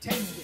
Ten